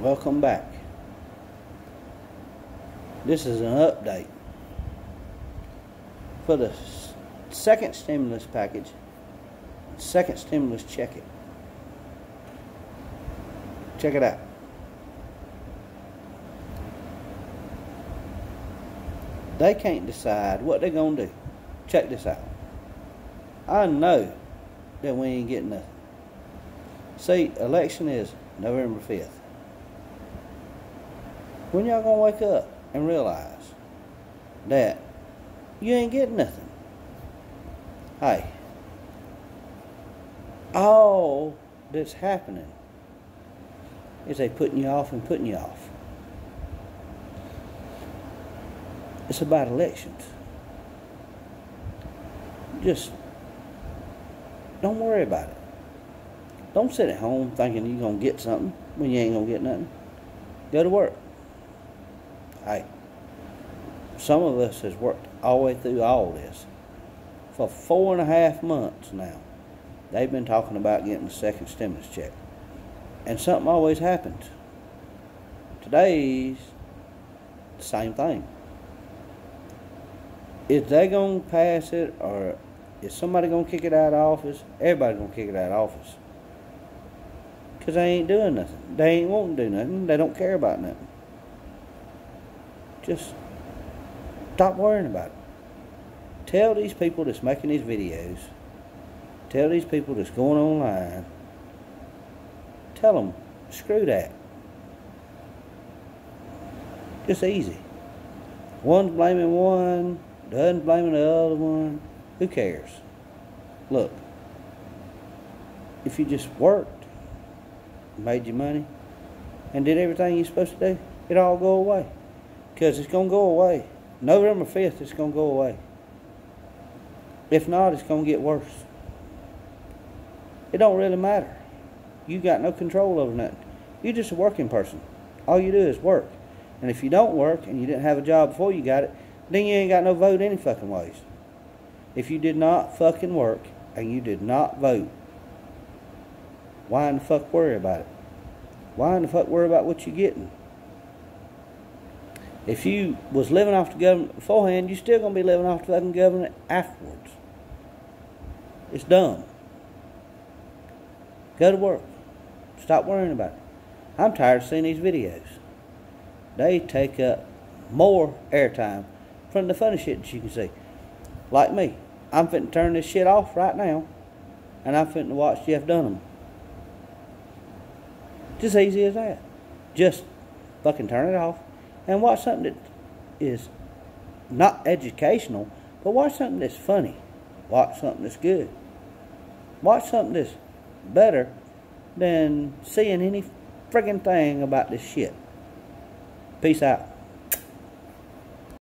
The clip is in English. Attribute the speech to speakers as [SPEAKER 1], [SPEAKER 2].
[SPEAKER 1] Welcome back. This is an update for the second stimulus package, second stimulus check it. Check it out. They can't decide what they're going to do. Check this out. I know that we ain't getting nothing. See, election is November 5th. When y'all gonna wake up and realize that you ain't getting nothing? Hey, all that's happening is they putting you off and putting you off. It's about elections. Just don't worry about it. Don't sit at home thinking you're going to get something when you ain't going to get nothing. Go to work. Hey, some of us has worked all the way through all this. For four and a half months now, they've been talking about getting the second stimulus check. And something always happens. Today's the same thing. Is they going to pass it or is somebody going to kick it out of office? Everybody's to kick it out of office. Because they ain't doing nothing. They ain't wanting to do nothing. They don't care about nothing. Just stop worrying about it. Tell these people that's making these videos, tell these people that's going online, tell them, screw that. Just easy. One's blaming one, the other's blaming the other one. Who cares? Look, if you just worked, made your money, and did everything you're supposed to do, it all go away. Because it's going to go away. November 5th, it's going to go away. If not, it's going to get worse. It don't really matter. You got no control over nothing. You're just a working person. All you do is work. And if you don't work and you didn't have a job before you got it, then you ain't got no vote any fucking ways. If you did not fucking work and you did not vote, why in the fuck worry about it? Why in the fuck worry about what you're getting? If you was living off the government beforehand, you're still gonna be living off the fucking government afterwards. It's dumb. Go to work. Stop worrying about it. I'm tired of seeing these videos. They take up more airtime from the funny shit that you can see. Like me. I'm to turn this shit off right now. And I'm to watch Jeff Dunham. Just easy as that. Just fucking turn it off and watch something that is not educational, but watch something that's funny. Watch something that's good. Watch something that's better than seeing any friggin' thing about this shit. Peace out.